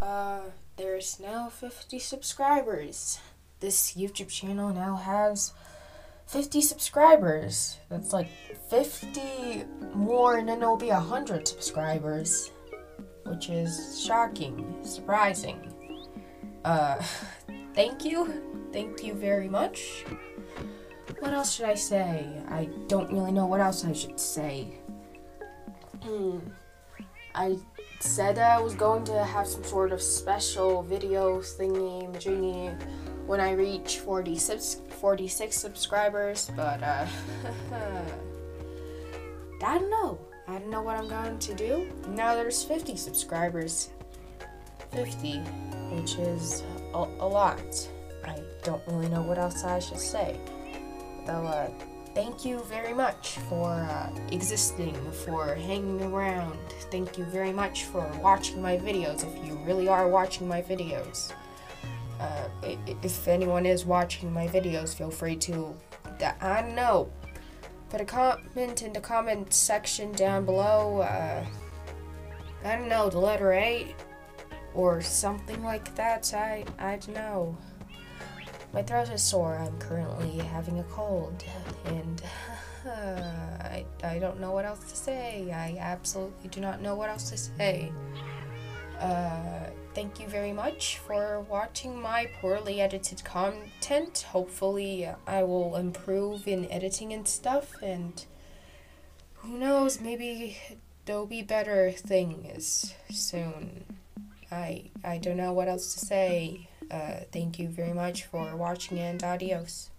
uh, there's now 50 subscribers. This YouTube channel now has 50 subscribers. That's like 50 more, and then there'll be 100 subscribers, which is shocking, surprising. Uh, thank you. Thank you very much. What else should I say? I don't really know what else I should say. Hmm. I said I was going to have some sort of special video thingy majingy when I reach 46, 46 subscribers, but uh, I don't know. I don't know what I'm going to do. Now there's 50 subscribers. 50, which is a, a lot. I don't really know what else I should say. Though, uh, thank you very much for uh, existing, for hanging around. Thank you very much for watching my videos, if you really are watching my videos. Uh, if anyone is watching my videos, feel free to, I don't know, put a comment in the comment section down below. Uh, I don't know, the letter A or something like that. I, I don't know. My throat is sore. I'm currently having a cold, and I, I don't know what else to say. I absolutely do not know what else to say. Uh, thank you very much for watching my poorly edited content. Hopefully, I will improve in editing and stuff, and who knows, maybe there'll be better things soon. I I don't know what else to say. Uh, thank you very much for watching and adios.